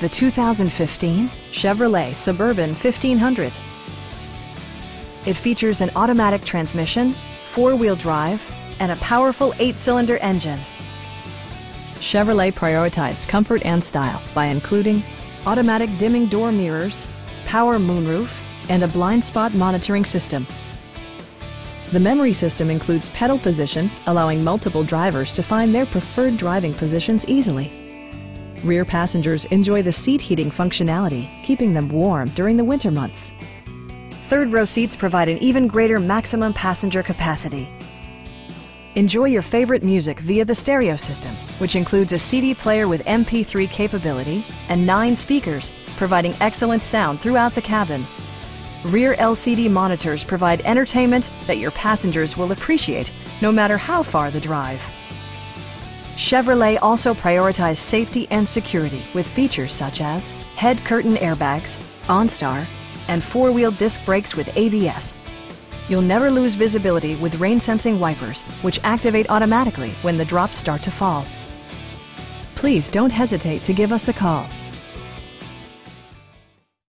the 2015 Chevrolet Suburban 1500. It features an automatic transmission, four-wheel drive, and a powerful eight-cylinder engine. Chevrolet prioritized comfort and style by including automatic dimming door mirrors, power moonroof, and a blind spot monitoring system. The memory system includes pedal position, allowing multiple drivers to find their preferred driving positions easily. Rear passengers enjoy the seat heating functionality, keeping them warm during the winter months. Third row seats provide an even greater maximum passenger capacity. Enjoy your favorite music via the stereo system, which includes a CD player with MP3 capability and nine speakers, providing excellent sound throughout the cabin. Rear LCD monitors provide entertainment that your passengers will appreciate no matter how far the drive. Chevrolet also prioritized safety and security with features such as head curtain airbags, OnStar, and four-wheel disc brakes with ABS. You'll never lose visibility with rain-sensing wipers, which activate automatically when the drops start to fall. Please don't hesitate to give us a call.